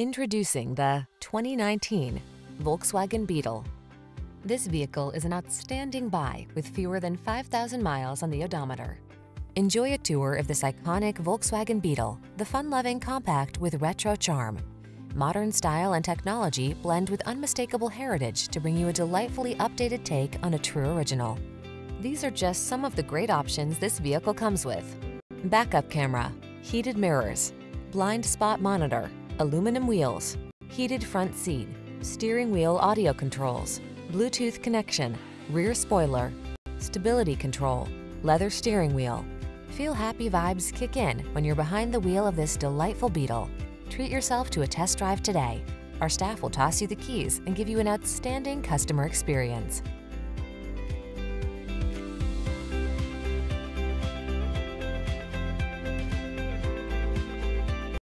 Introducing the 2019 Volkswagen Beetle. This vehicle is an outstanding buy with fewer than 5,000 miles on the odometer. Enjoy a tour of this iconic Volkswagen Beetle, the fun-loving compact with retro charm. Modern style and technology blend with unmistakable heritage to bring you a delightfully updated take on a true original. These are just some of the great options this vehicle comes with. Backup camera, heated mirrors, blind spot monitor, aluminum wheels, heated front seat, steering wheel audio controls, Bluetooth connection, rear spoiler, stability control, leather steering wheel. Feel happy vibes kick in when you're behind the wheel of this delightful Beetle. Treat yourself to a test drive today. Our staff will toss you the keys and give you an outstanding customer experience.